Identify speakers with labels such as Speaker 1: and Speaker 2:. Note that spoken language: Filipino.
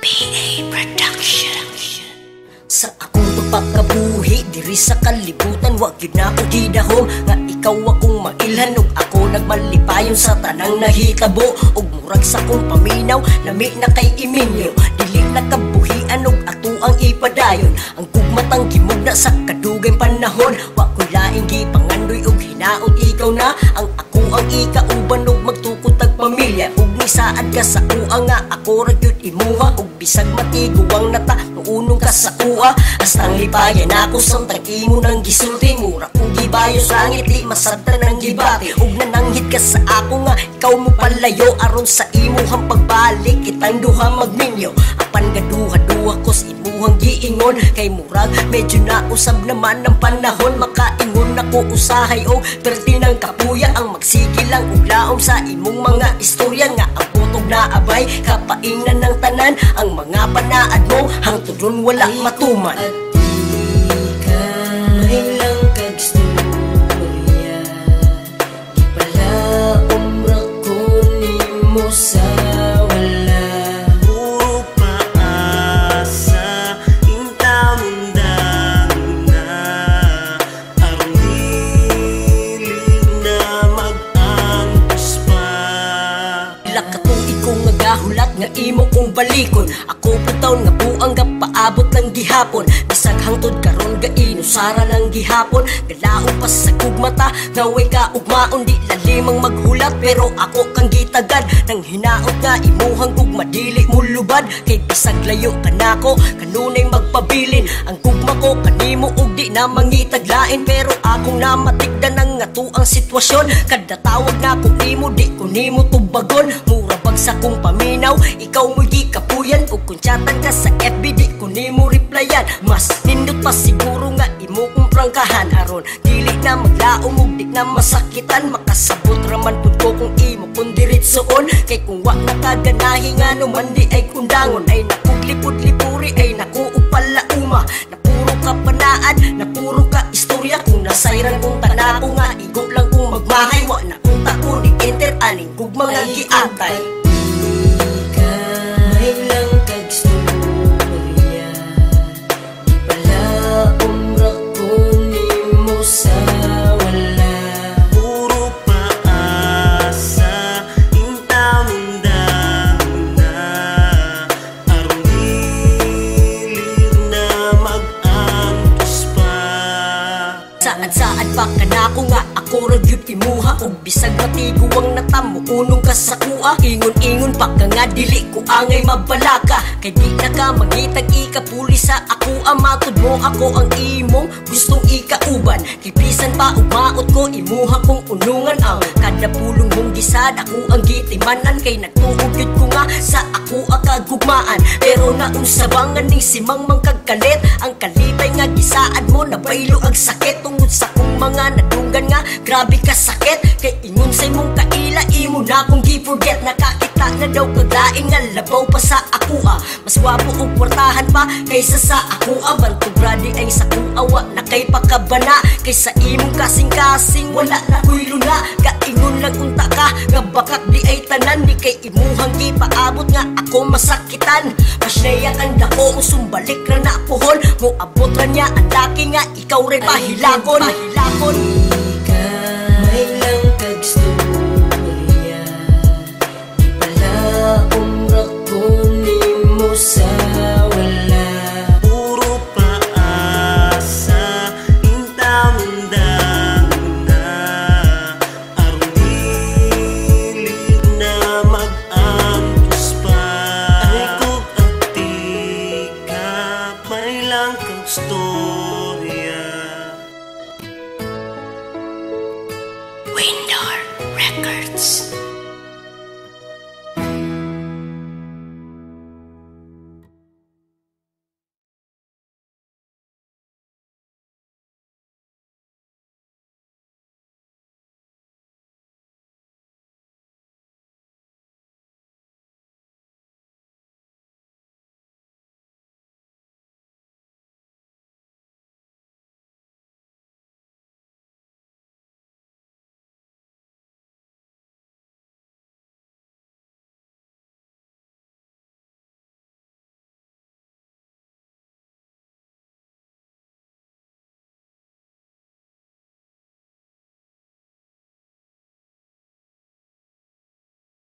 Speaker 1: PA Production. Sa akong pagpakabuhi, diri sa kalibutan Wag yun ako gidahom, nga ikaw akong mailhan Ug ako nagmalipayon sa tanang nahitabo. Ug murag sa kong paminaw, lami na kay iminyo. Dili na kabuhian, ug ato ang ipadayon. Ang gugmatang gimugna sa kadugay panahon. Wa ko laing gipangandoy, ug hinaot ikaw na. Ang ako ang ikauban, ug ug nisaad ka sa uwa nga ako ra gyud imuha. Ug bisag matiguang nata nuunong ka sa uwa Astang lipayan ako samtang imo nang gisulti. Mura kung gibayos langit di masabta nang gibati. Ug nananghit ka sa ako nga ikaw mo palayo. Aron sa imuhang pagbalik kitang duha magminyo apan gaduha-duha ko sa imuhang giingon. Kay murag medyo na usab naman ang panahon. Ako usahay o perti ng kapuya ang magsige lang ug laom sa imong mga istorya nga ang putog na abay kapaingnan ng tanan ang mga panaad mo hangtod ron wala matuman.
Speaker 2: At
Speaker 1: nga imo kong balikon Ako nga buang nga paabot ng gihapon. Bisag hangtod karon ga inusara ng gihapon. Galao pa sa kugmata nga way ka ugmaon. Di lalimang maghulat pero ako kang gitagad. Nang hinaot nga imuhang gugma dili mo lubad. Kay bisag layo ka nako kanunay magpabilin. Ang gugma ko kanimo ug di na mangitaglain. Pero akong namatigdan ang nga ang sitwasyon. Kada tawag na ko nimo di ko nimo tubagon Mura bag sa kong paminaw. Ikaw mo kapuyan. Ug kung chatan ka sa FB di ko nimo replyan. Mas nindot pa siguro nga imo kong prangkahan Aron. Dili na maglaong ug di na masakitan. Makasabot raman pud ko kung imo kung diritsoon Kay kung wa nakaganahi nga naman di ay kundangon. Ay nakuglipod-lipuri ay nakuupala uma. Na puro ka panaan, na puro ka istorya. Kung nasayran kong tanako nga igo lang kung magmahay. Wa na kung tako ni enter aning kog mga giantay Saan-saan pa ka na ako nga ako ra gyud imuha ug bisag matiguang natamo unong ka sa kuha. Ingon-ingon pa ka nga dili ko angay mabalaka kay di na ka mangitag ikapuli sa ako. Ang matud mo ako ang imong gustong ikauban. Kay bisan pa ug maot ko imuha kong unungan. Ang kada pulong mong gisad ako ang gitimanan. Kay nagtuog ko nga sa ako ang kagugmaan pero naunsabangan ning simang mangkagkalit ang kalipay nga gisaad mo na baylo ang sakit. Tungod sa kong mga nadunggan nga grabe ka sakit. Kay ingon sa imong kaila imo na kong gi-forget. Nakakita na daw kaglaing nga labaw pa sa ako ah. Mas wapo og kwartahan pa kaysa sa ako ah. Bantog brady ay sa kong awa na kay pakabana. Kaysa imong kasing-kasing wala na ko'y luna kaingon lang ka nga bakak di ay tanan di kay imuhang gipaabot nga ako masakitan. Pasnaya ang dako mo sumbalik na puhon mo abot ra niya ang laki nga ikaw rin pahilagon pahilagon